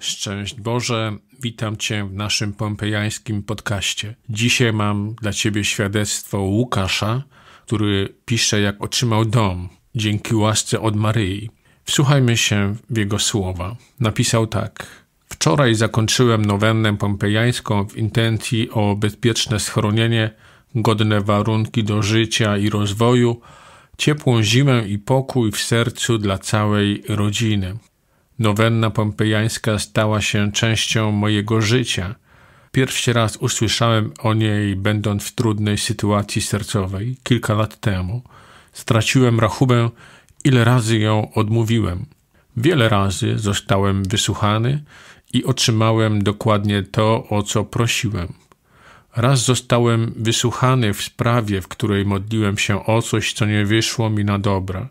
Szczęść Boże, witam Cię w naszym pompejańskim podcaście. Dzisiaj mam dla Ciebie świadectwo Łukasza, który pisze, jak otrzymał dom dzięki łasce od Maryi. Wsłuchajmy się w jego słowa. Napisał tak. Wczoraj zakończyłem nowennę pompejańską w intencji o bezpieczne schronienie, godne warunki do życia i rozwoju, ciepłą zimę i pokój w sercu dla całej rodziny. Nowenna pompejańska stała się częścią mojego życia. Pierwszy raz usłyszałem o niej, będąc w trudnej sytuacji sercowej, kilka lat temu. Straciłem rachubę, ile razy ją odmówiłem. Wiele razy zostałem wysłuchany i otrzymałem dokładnie to, o co prosiłem. Raz zostałem wysłuchany w sprawie, w której modliłem się o coś, co nie wyszło mi na dobre.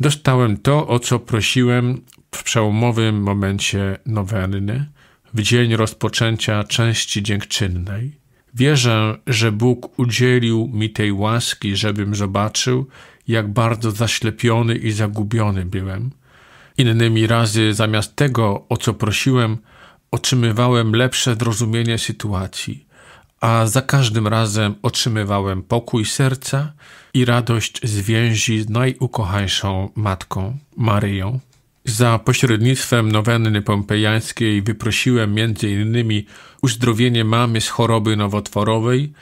Dostałem to, o co prosiłem w przełomowym momencie nowenny, w dzień rozpoczęcia części dziękczynnej. Wierzę, że Bóg udzielił mi tej łaski, żebym zobaczył, jak bardzo zaślepiony i zagubiony byłem. Innymi razy, zamiast tego, o co prosiłem, otrzymywałem lepsze zrozumienie sytuacji, a za każdym razem otrzymywałem pokój serca i radość z więzi z najukochańszą Matką, Maryją. Za pośrednictwem nowenny pompejańskiej wyprosiłem innymi uzdrowienie mamy z choroby nowotworowej,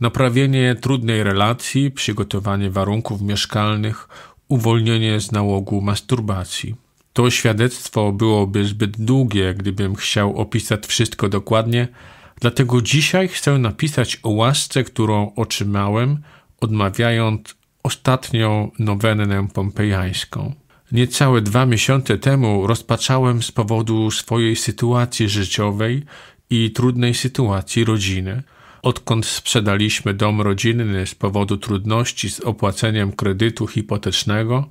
naprawienie trudnej relacji, przygotowanie warunków mieszkalnych, uwolnienie z nałogu masturbacji. To świadectwo byłoby zbyt długie, gdybym chciał opisać wszystko dokładnie, dlatego dzisiaj chcę napisać o łasce, którą otrzymałem, odmawiając ostatnią nowennę pompejańską. Niecałe dwa miesiące temu rozpaczałem z powodu swojej sytuacji życiowej i trudnej sytuacji rodziny. Odkąd sprzedaliśmy dom rodzinny z powodu trudności z opłaceniem kredytu hipotecznego,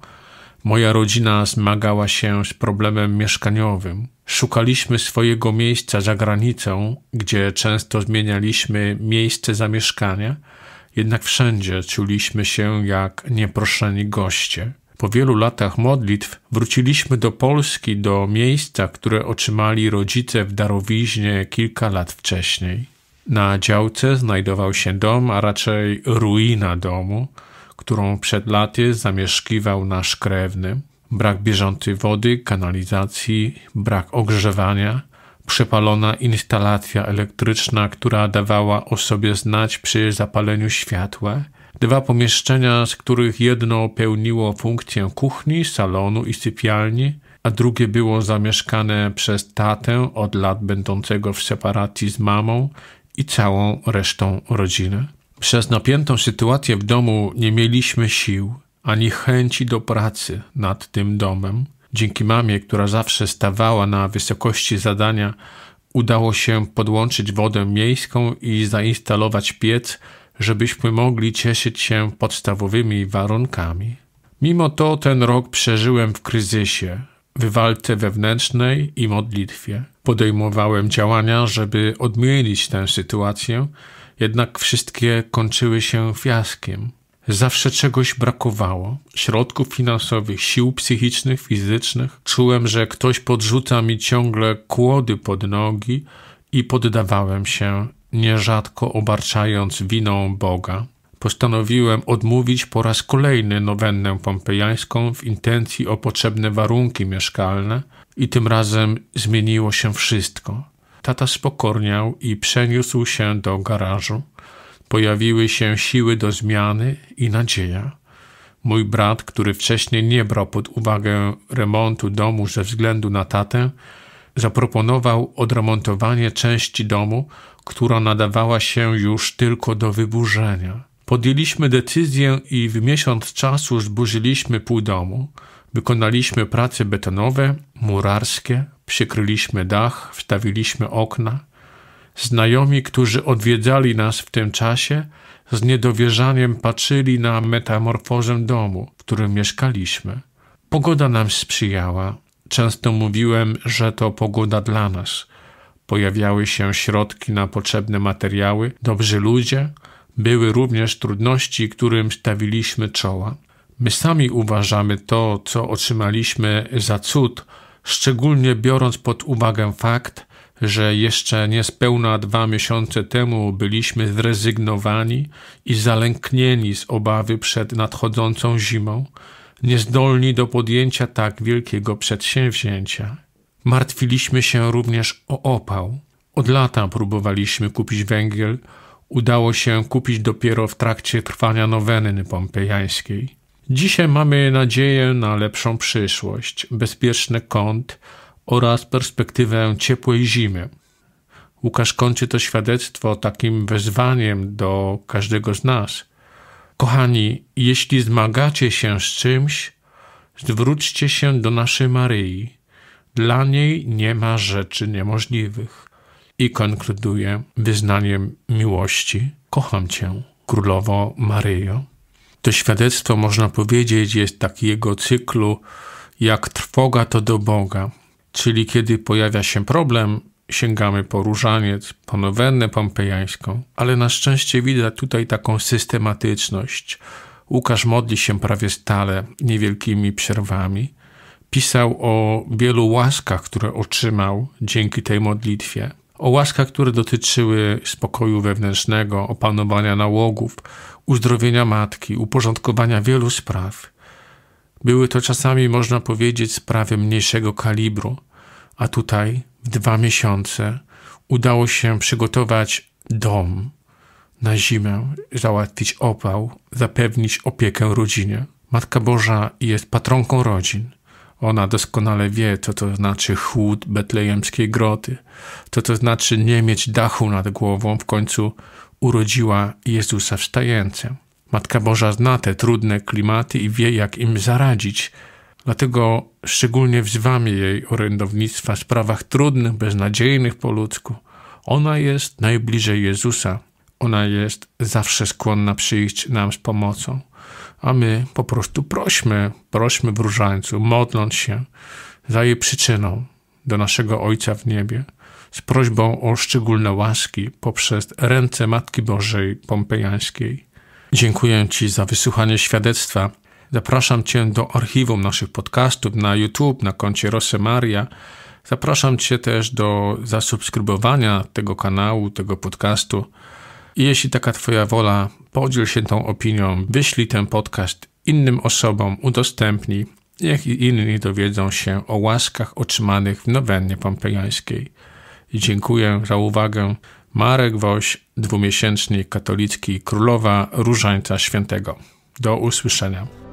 moja rodzina zmagała się z problemem mieszkaniowym. Szukaliśmy swojego miejsca za granicą, gdzie często zmienialiśmy miejsce zamieszkania, jednak wszędzie czuliśmy się jak nieproszeni goście. Po wielu latach modlitw wróciliśmy do Polski, do miejsca, które otrzymali rodzice w darowiźnie kilka lat wcześniej. Na działce znajdował się dom, a raczej ruina domu, którą przed laty zamieszkiwał nasz krewny. Brak bieżącej wody, kanalizacji, brak ogrzewania, przepalona instalacja elektryczna, która dawała o sobie znać przy zapaleniu światła – Dwa pomieszczenia, z których jedno pełniło funkcję kuchni, salonu i sypialni, a drugie było zamieszkane przez tatę od lat będącego w separacji z mamą i całą resztą rodziny. Przez napiętą sytuację w domu nie mieliśmy sił ani chęci do pracy nad tym domem. Dzięki mamie, która zawsze stawała na wysokości zadania, udało się podłączyć wodę miejską i zainstalować piec żebyśmy mogli cieszyć się podstawowymi warunkami. Mimo to ten rok przeżyłem w kryzysie, w walce wewnętrznej i modlitwie. Podejmowałem działania, żeby odmienić tę sytuację, jednak wszystkie kończyły się fiaskiem. Zawsze czegoś brakowało środków finansowych, sił psychicznych, fizycznych. Czułem, że ktoś podrzuca mi ciągle kłody pod nogi i poddawałem się nierzadko obarczając winą Boga, postanowiłem odmówić po raz kolejny nowennę pompejańską w intencji o potrzebne warunki mieszkalne i tym razem zmieniło się wszystko. Tata spokorniał i przeniósł się do garażu. Pojawiły się siły do zmiany i nadzieja. Mój brat, który wcześniej nie brał pod uwagę remontu domu ze względu na tatę, zaproponował odremontowanie części domu, która nadawała się już tylko do wyburzenia. Podjęliśmy decyzję i w miesiąc czasu zburzyliśmy pół domu. Wykonaliśmy prace betonowe, murarskie, przykryliśmy dach, wstawiliśmy okna. Znajomi, którzy odwiedzali nas w tym czasie, z niedowierzaniem patrzyli na metamorfozę domu, w którym mieszkaliśmy. Pogoda nam sprzyjała. Często mówiłem, że to pogoda dla nas. Pojawiały się środki na potrzebne materiały, dobrzy ludzie, były również trudności, którym stawiliśmy czoła. My sami uważamy to, co otrzymaliśmy za cud, szczególnie biorąc pod uwagę fakt, że jeszcze niespełna dwa miesiące temu byliśmy zrezygnowani i zalęknieni z obawy przed nadchodzącą zimą, niezdolni do podjęcia tak wielkiego przedsięwzięcia. Martwiliśmy się również o opał. Od lata próbowaliśmy kupić węgiel, udało się kupić dopiero w trakcie trwania noweny pompejańskiej. Dzisiaj mamy nadzieję na lepszą przyszłość, bezpieczny kąt oraz perspektywę ciepłej zimy. Łukasz kończy to świadectwo takim wezwaniem do każdego z nas. Kochani, jeśli zmagacie się z czymś, zwróćcie się do naszej Maryi. Dla niej nie ma rzeczy niemożliwych. I konkluduje wyznaniem miłości: Kocham Cię, Królowo Maryjo. To świadectwo, można powiedzieć, jest takiego cyklu, jak trwoga to do Boga. Czyli kiedy pojawia się problem, sięgamy po różaniec, po nowennę pompejańską, ale na szczęście widać tutaj taką systematyczność. Łukasz modli się prawie stale, niewielkimi przerwami. Pisał o wielu łaskach, które otrzymał dzięki tej modlitwie. O łaskach, które dotyczyły spokoju wewnętrznego, opanowania nałogów, uzdrowienia matki, uporządkowania wielu spraw. Były to czasami, można powiedzieć, sprawy mniejszego kalibru, a tutaj dwa miesiące udało się przygotować dom na zimę, załatwić opał, zapewnić opiekę rodzinie. Matka Boża jest patronką rodzin. Ona doskonale wie, co to znaczy chłód betlejemskiej groty, co to znaczy nie mieć dachu nad głową, w końcu urodziła Jezusa wstającym. Matka Boża zna te trudne klimaty i wie, jak im zaradzić. Dlatego szczególnie wzywamy jej orędownictwa w sprawach trudnych, beznadziejnych po ludzku. Ona jest najbliżej Jezusa. Ona jest zawsze skłonna przyjść nam z pomocą. A my po prostu prośmy, prośmy w różańcu, modląc się za jej przyczyną do naszego Ojca w niebie, z prośbą o szczególne łaski poprzez ręce Matki Bożej Pompejańskiej. Dziękuję Ci za wysłuchanie świadectwa. Zapraszam Cię do archiwum naszych podcastów na YouTube, na koncie Rosemaria. Zapraszam Cię też do zasubskrybowania tego kanału, tego podcastu. I jeśli taka Twoja wola, podziel się tą opinią, wyślij ten podcast innym osobom, udostępnij, niech i inni dowiedzą się o łaskach otrzymanych w nowennie pompejańskiej. I dziękuję za uwagę. Marek Woś, dwumiesięcznik katolicki, królowa Różańca Świętego. Do usłyszenia.